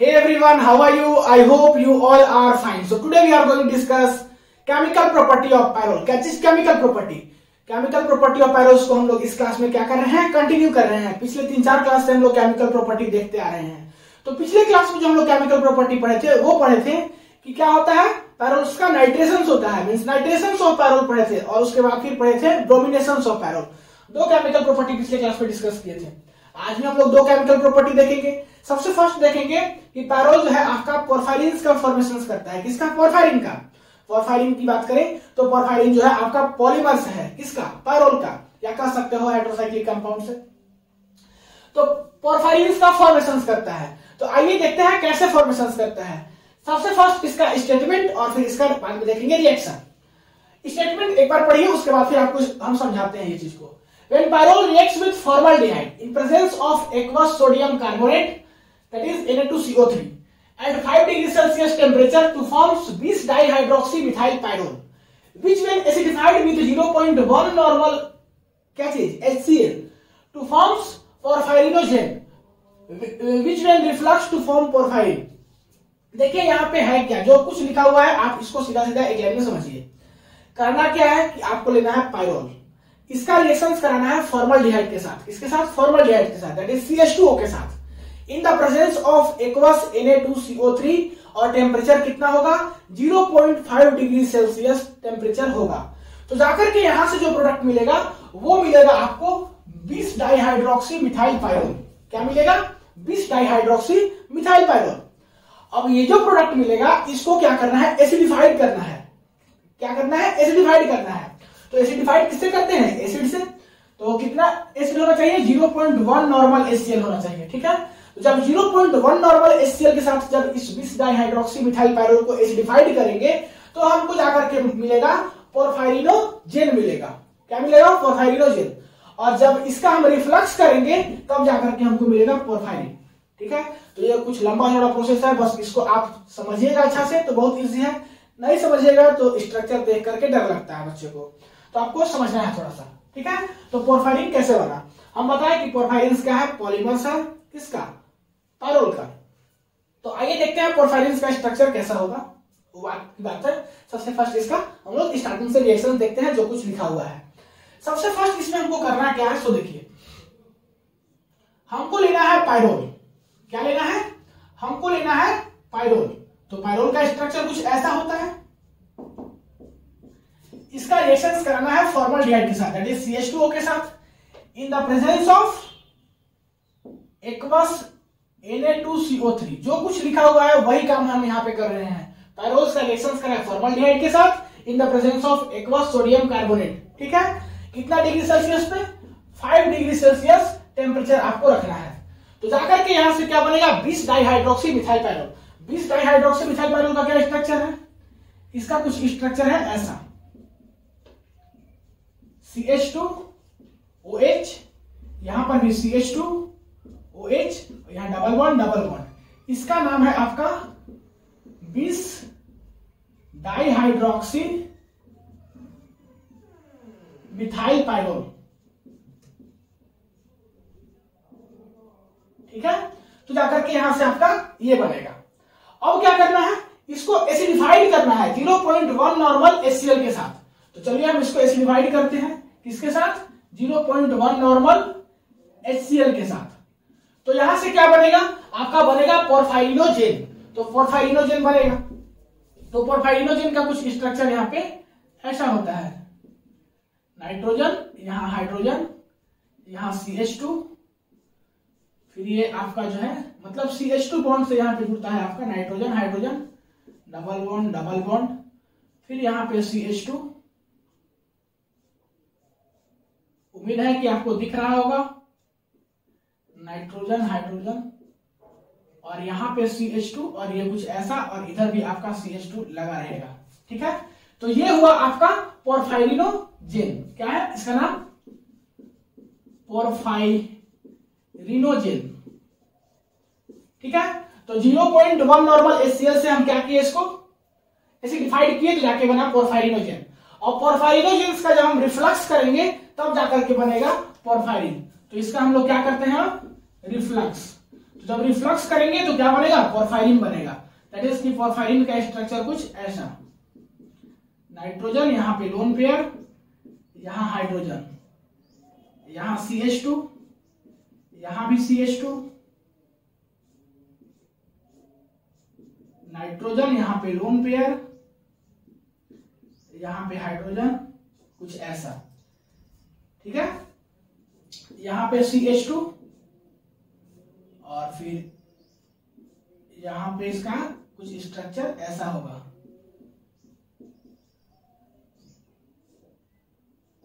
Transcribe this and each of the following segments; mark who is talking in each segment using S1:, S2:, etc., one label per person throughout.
S1: Hey everyone, how are you? I hope you all are fine. So today we are going to discuss chemical property of pyrrole. क्या चीज़ chemical property? Chemical property of pyrroles को हम लोग इस class में क्या कर रहे हैं? कंटिन्यू कर रहे हैं। पिछले तीन चार क्लास से हम लोग केमिकल प्रॉपर्टी देखते आ रहे हैं। तो पिछले क्लास में जो हम लोग केमिकल प्रॉपर्टी पढ़े थे वो पढ़े थे कि क्या होता है? पैरोल्स का नाइट्रेशन होता है। मीन नाइट्रेशन ऑफ़ पैरोल पढ़े थे। और उसके बाद फिर पढ़े थे डोमिनेशन ऑफ़ पैरोल दो केमिकल प्रॉपर्टी पिछले क्लास में डिस्कस किए थे। आज में हम लोग दो केमिकल प्रॉपर्टी देखेंगे। सबसे फ़र्स्ट देखेंगे कि पैरोल जो है आपका पोरफायरिन का फॉर्मेशन करता है। किसका? पोरफायरिन का। पोरफायरिन की बात करें तो पोरफायरिन जो है आपका पॉलीमर्स है। किसका? पैरोल का। या कह सकते हो हाइड्रोसाइक्लिक कंपाउंड से। तो पोरफायरिन का फॉर्मेशन करता है। तो आइए देखते हैं कैसे फॉर्मेशन करता है। सबसे फ़र्स्ट इसका स्टेटमेंट और फिर इसका बाद में देखेंगे रिएक्शन स्टेटमेंट एक बार पढ़िए उसके बाद फिर आपको हम समझाते हैं ये चीज़ को। When pyrrole reacts with formaldehyde in presence of aqueous sodium carbonate, that is Na2CO3, at 5 degree Celsius temperature to forms bis dihydroxymethyl which when acidified with 0.1 normal catches HCl to forms porphyrinogen, which when reflux to form porphyrin. देखिए यहाँ पे है क्या जो कुछ लिखा हुआ है आप इसको सीधा सीधा एक लाइन में समझिए करना क्या है कि आपको लेना है पायरोल इसका रिएक्शन कराना है फॉर्मल डिहाइड के साथ इसके साथ फॉर्मल डिहाइड के साथ दैट इज़ CH2O के साथ in the presence of aqueous Na2CO3 और टेम्परेचर कितना होगा? 0.5 डिग्री सेल्सियस टेम्परेचर होगा। तो जाकर के यहाँ से जो प्रोडक्ट मिलेगा, वो मिलेगा आपको 20 डाइहाइड्रोक्सी मिथाइल पायरोल क्या मिलेगा? 20 डाइहाइड्रोक्सी मिथाइल पायरोल अब ये जो प्रोडक्ट मिलेगा, इसको क्या करना है? एसिडिफाइड करना है। क्या करना है? एसिडिफाइड करना है। तो एसिडिफाइड किससे करते हैं? एसिड से। तो कितना एसिड होना चाहिए? 0.1 नॉर्मल एचसीएल होना चाहिए। ठीक है? जब 0.1 नॉर्मल एचसीएल के साथ जब इस विस डाइहाइड्रोक्सी मिथाइल पायरोल को एसिडिफाइड करेंगे तो हमको जाकर के मिलेगा पोरफाइरिनोजेन मिलेगा। क्या मिलेगा? पोरफाइरिनोजेन और जब इसका हम रिफ्लक्स करेंगे, तब जाकर के हमको मिलेगा पोरफाइरिन। ठीक है? तो ये कुछ लंबा चौड़ा प्रोसेस है, बस इसको आप समझिएगा अच्छा से तो बहुत इजी है। नहीं समझिएगा तो स्ट्रक्चर देख करके डर लगता है बच्चे को। तो आपको समझना है थोड़ा सा। ठीक है? तो पोरफायरिन कैसे बना? हम बताएँ कि पोरफायरिन क्या है? पॉलीमर्स है। किसका? पैरोल का तो आइए देखते हैं पोरफायरिन का स्ट्रक्चर कैसा होगा। बात है। सबसे फ़र्स्ट इसका हम लोग स्टार्टिंग से रिएक्शन देखते हैं जो कुछ लिखा हुआ है। सबसे फ़र्स्ट इसमें हमको करना क्या है, सो देखिए। हमको लेना है पायरोल क्या लेना है? हमको लेना है पायरोल तो पायरोल का स्ट्रक्चर कुछ ऐसा होता है। इसका रिएक्शन कराना है फॉर्मल डिहाइड के साथ दैट इज़ CH2O के साथ। In the presence of aqueous Na2CO3 जो कुछ लिखा हुआ है, वही काम हम यहाँ पे कर रहे हैं। पायरोल्स का रिएक्शन करा है फॉर्मल के साथ in the presence of aqueous sodium carbonate ठीक है? कितना डिग्री सेल्सियस पे? 5 डिग्री सेल्सियस टेम्परेचर आपको रखना है। तो जाकर के यहाँ से क्या बनेगा? 20 dihydroxy methyl pyrrole 20 dihydroxy methyl pyrrole का क्या स्ट्रक्चर है? इसका कुछ स्ट्रक्चर है ऐसा। C H two O H यहाँ पर भी C H two O H यहाँ डबल वन डबल वन इसका नाम है आपका बीस डाईहाइड्रोक्सी मिथाइल पायरोल ठीक है? तो जाकर के यहाँ से आपका ये बनेगा। अब क्या करना है? इसको एसिडिफाइड करना है। 0.1 नॉर्मल एचसीएल के साथ। तो चलिए हम इसको एसिडिफाइड करते हैं। किसके साथ? 0.1 नॉर्मल HCl के साथ। तो यहाँ से क्या बनेगा? आपका बनेगा पोरफाइरिनोजेन तो पोरफाइरिनोजेन बनेगा। तो पोरफाइरिनोजेन का कुछ स्ट्रक्चर यहाँ पे ऐसा होता है। नाइट्रोजन यहाँ हाइड्रोजन यहाँ टू फिर ये आपका जो है मतलब सी एच टू बॉन्ड से यहाँ पे जुड़ता है आपका nitrogen hydrogen double bond double bond फिर यहाँ पे टू उम्मीद है कि आपको दिख रहा होगा। नाइट्रोजन, हाइड्रोजन, और यहाँ पे सी एच टू और ये कुछ ऐसा, और इधर भी आपका सी एच टू लगा रहेगा। ठीक है? तो ये हुआ आपका पोरफाइरिनोजेन। क्या है इसका नाम? पोरफाइरिनोजेन। ठीक है? तो 0.1 नॉर्मल एचसीएल से हम क्या किए इसको? ऐसे डिफाइड किए तो जाके बना पोरफाइरिनोजेन। और पोरफाइरिनोजेन का जब हम रिफ्लक्स करेंगे, तब जाकर के बनेगा पोरफायरिन तो इसका हम लोग क्या करते हैं? रिफ्लक्स तो जब रिफ्लक्स करेंगे तो क्या बनेगा? पोरफायरिन बनेगा। दैट इज़ की पोरफायरिन का स्ट्रक्चर कुछ ऐसा। नाइट्रोजन यहाँ पे लोन पेयर यहाँ हाइड्रोजन यहाँ सी एच टू यहाँ भी सी एच टू नाइट्रोजन यहाँ पे लोन पेयर यहाँ पे हाइड्रोजन कुछ ऐसा। ठीक है? यहाँ पे सी एच टू और फिर यहाँ पे इसका कुछ स्ट्रक्चर ऐसा होगा।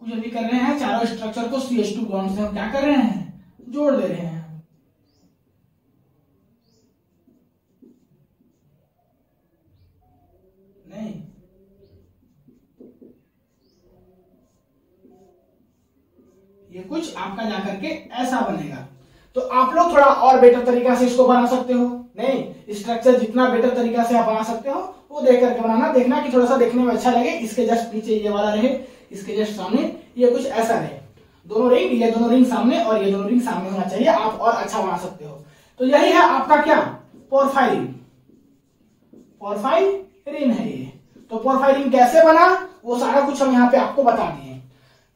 S1: कुछ अभी कर रहे हैं, चारों स्ट्रक्चर को सी एच टू बॉन्ड से हम क्या कर रहे हैं? जोड़ दे रहे हैं। ये कुछ आपका जाकर के ऐसा बनेगा। तो आप लोग थोड़ा और बेटर तरीका से इसको बना सकते हो। नहीं स्ट्रक्चर जितना बेटर तरीका से आप बना सकते हो, वो देख करके बनाना। देखना कि थोड़ा सा देखने में अच्छा लगे, इसके जस्ट नीचे ये वाला रहे, इसके जस्ट सामने, ये कुछ ऐसा रहे। दोनों रिंग ये दोनों रिंग सामने और ये दोनों रिंग सामने होना चाहिए, आप और अच्छा बना सकते हो। तो यही है आपका क्या? पोरफाइरिन पोरफाइरिन है ये। तो पोरफाइरिन कैसे बना? वो सारा कुछ हम यहाँ पे आपको बता दिए।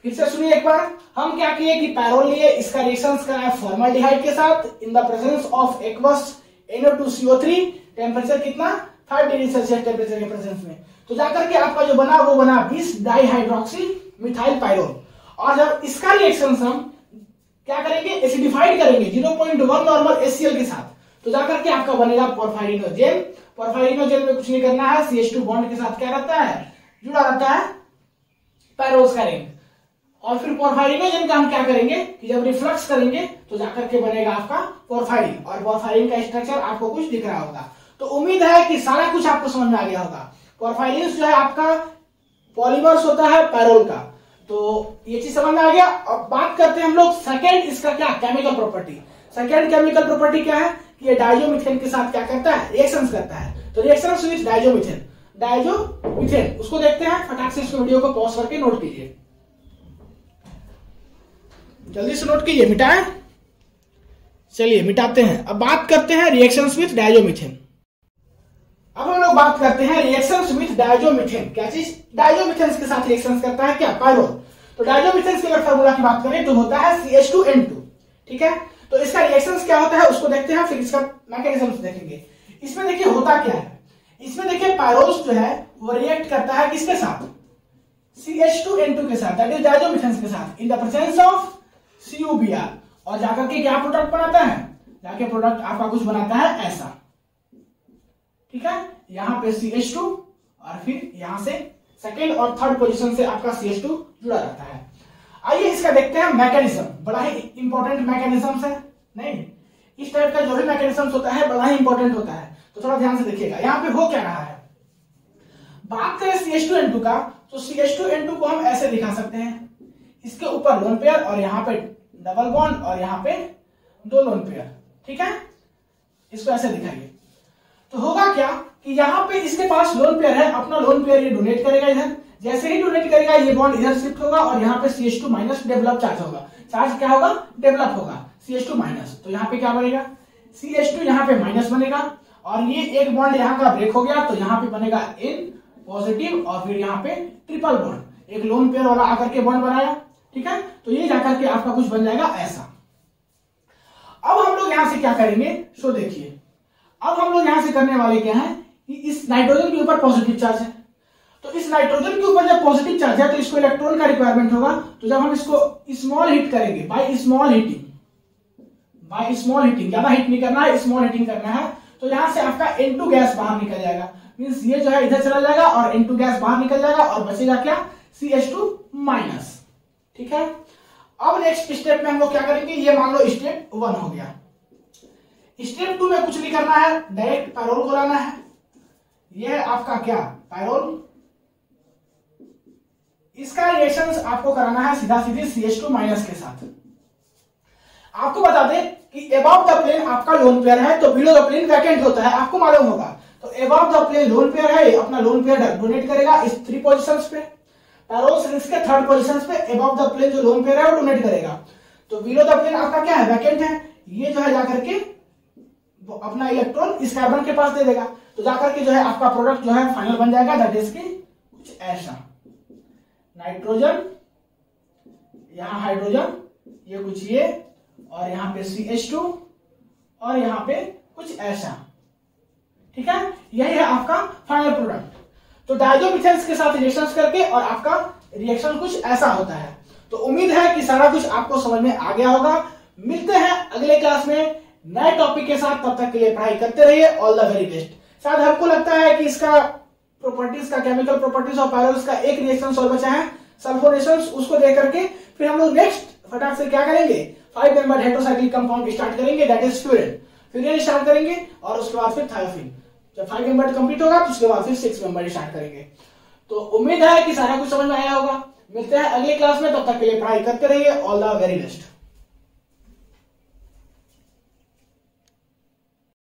S1: फिर से सुनिए एक बार, हम क्या किए कि पैरोल लिए, इसका रिएक्शन कराया फॉर्मल्डिहाइड के साथ in the presence of aqueous NO2CO3 temperature कितना? 5 डिग्री सेल्सियस टेम्परेचर के प्रेजेंस में। तो जाकर के आपका जो बना, वो बना 20 डाईहाइड्रोक्सी मिथाइल पायरोल और जब इसका रिएक्शन हम क्या करेंगे? एसिडिफाइड करेंगे 0.1 नॉर्मल एसीएल के साथ। तो जाकर के आपका बनेगा पोरफाइरिनोजेन पोरफाइरिनोजेन में कुछ नहीं करना है CH2 बॉन्ड के साथ क्या रहता है? जुड़ा रहता है पैरोस का रिंग और फिर पोरफाइरिनोजन का हम क्या करेंगे कि जब रिफ्लक्स करेंगे तो जाकर के बनेगा आपका पोरफाइरिन और पोरफाइरिन का स्ट्रक्चर आपको कुछ दिख रहा होगा। तो उम्मीद है कि सारा कुछ आपको समझ में आ गया होगा। पोरफाइरिन जो है आपका पॉलीमर्स होता है पैरोल का। तो ये चीज़ समझ में आ गया। अब बात करते हैं हम लोग सेकेंड इसका क्या? Chemical property second chemical property क्या है? कि ये डाइजोमिथेन के साथ क्या करता है? रिएक्शन करता है। तो रिएक्शन विथ डाइजोमिथेन डाइजोमिथेन उसको देखते हैं। फटाक से इस वीडियो को पॉज करके नोट कीजिए। जल्दी से नोट कीजिए, मिटाए। चलिए, मिटाते हैं। अब बात करते हैं रिएक्शंस विथ डायजोमिथेन अब हम लोग बात करते हैं रिएक्शंस विथ डायजोमिथेन क्या चीज़ डायजोमिथेन के साथ रिएक्शंस करता है क्या? पायरोल तो डायजोमिथेन की अगर फॉर्मूला की बात करें तो होता है CH2N2 ठीक है? तो इसका रिएक्शन क्या होता है उसको देखते हैं, फिर इसका मैकेनिज्म देखेंगे। इसमें देखिए होता क्या है? इसमें देखिए पायरोल्स जो है, वो रिएक्ट करता है किसके साथ? CH2N2 के साथ दैट इज़ डायजोमिथेन के साथ। In the presence of CuBr और जाकर के क्या प्रोडक्ट बनाता है? जाके प्रोडक्ट आपका कुछ बनाता है ऐसा। ठीक है? यहाँ पे CH2 और फिर यहाँ से सेकेंड और थर्ड पोजीशन से आपका CH2 जुड़ा रहता है। आइए इसका देखते हैं मैकेनिज्म बड़ा ही इंपॉर्टेंट मैकेनिज्म है, नहीं? इस टाइप का जो भी मैकेनिज्म होता है, बड़ा ही इंपॉर्टेंट होता है। तो थोड़ा ध्यान से देखिएगा। यहाँ पे हो क्या रहा है? बात करें CH2N2 का तो CH2N2 को हम ऐसे दिखा सकते हैं। इसके ऊपर लोन पेयर और यहाँ पे डबल बॉन्ड और यहाँ पे दो लोन पेयर ठीक है? इसको ऐसे दिखाइए। तो होगा क्या कि यहाँ पे इसके पास लोन पेयर है, अपना लोन पेयर ये डोनेट करेगा इधर। जैसे ही डोनेट करेगा, ये बॉन्ड इधर शिफ्ट होगा और यहाँ पे C two minus develop charge होगा। चार्ज क्या होगा? डेवलप होगा सी टू माइनस तो यहाँ पे क्या बनेगा? सी एच टू यहाँ पे माइनस बनेगा और ये एक बॉन्ड यहाँ का ब्रेक हो गया तो यहाँ पे बनेगा इन पॉजिटिव और फिर यहाँ पे ट्रिपल बॉन्ड एक लोन पेयर वाला आकर के बॉन्ड बनाया। ठीक है? तो ये जाकर के आपका कुछ बन जाएगा ऐसा। अब हम लोग यहाँ से क्या करेंगे? सो देखिए। अब हम लोग यहाँ से करने वाले क्या है? इस नाइट्रोजन के ऊपर पॉजिटिव चार्ज है। तो इस नाइट्रोजन के ऊपर जब पॉजिटिव चार्ज है तो इसको इलेक्ट्रॉन का रिक्वायरमेंट होगा। तो जब हम इसको स्मॉल हीट करेंगे by small heating by small heating ज़्यादा हीट नहीं करना है स्मॉल हीटिंग करना है तो यहाँ से आपका N2 गैस बाहर निकल जाएगा। मीन्स ये जो है इधर चला जाएगा और N2 गैस बाहर निकल जाएगा और बचेगा क्या? CH2 माइनस ठीक है? अब नेक्स्ट स्टेप में हम लोग क्या करेंगे? ये मान लो स्टेप वन हो गया। स्टेप टू में कुछ नहीं करना है डायरेक्ट पैरोल को लाना है। ये आपका क्या? पैरोल इसका रिएक्शन आपको कराना है सीधा सीधे सी एच टू माइनस के साथ। आपको बता दें कि एबाव द प्लेन आपका लोन पेयर है तो बिलो द प्लेन वैकेंट होता है। आपको मालूम होगा। तो above the plane lone pair है अपना लोन पेयर डोनेट करेगा इस थ्री पोजिशन पे। पैरोल सीरीज़ के थर्ड पोजीशन पे एबव द प्लेन जो लोन पेयर है, वो डोनेट करेगा। तो बिलो द प्लेन आपका क्या है? वैकेंट है। ये जो है, जाकर के अपना इलेक्ट्रॉन इस कार्बन के पास दे देगा। तो जाकर के जो है, आपका प्रोडक्ट जो है फाइनल बन जाएगा। दैट इज़ की कुछ ऐसा। नाइट्रोजन यहाँ हाइड्रोजन ये कुछ ये, और यहाँ पे सी एच टू और यहाँ पे कुछ ऐसा। ठीक है? यही है आपका फाइनल प्रोडक्ट तो डायजोमिथेन्स के साथ रिएक्शन करके और आपका रिएक्शन कुछ ऐसा होता है। तो उम्मीद है कि सारा कुछ आपको समझ में आ गया होगा। मिलते हैं अगले क्लास में नए टॉपिक के साथ। तब तक के लिए पढ़ाई करते रहिए। ऑल द वेरी बेस्ट शायद हमको लगता है कि इसका प्रॉपर्टीज़ का केमिकल प्रॉपर्टीज़ और पैरोल्स का एक रिएक्शन और बचा है। सल्फोनेशन उसको देख करके फिर हम लोग नेक्स्ट फटाक से क्या करेंगे? Five member heterocyclic compound start करेंगे। That is furan furan start करेंगे और उसके बाद फिर थायोफिन जब फाइव मेंबर कंप्लीट होगा तो उसके बाद फिर सिक्स मेंबर स्टार्ट करेंगे। तो उम्मीद है कि सारा कुछ समझ में आया होगा। मिलते हैं अगले क्लास में, तब तो तक के लिए पढ़ाई करते रहिए। All the very best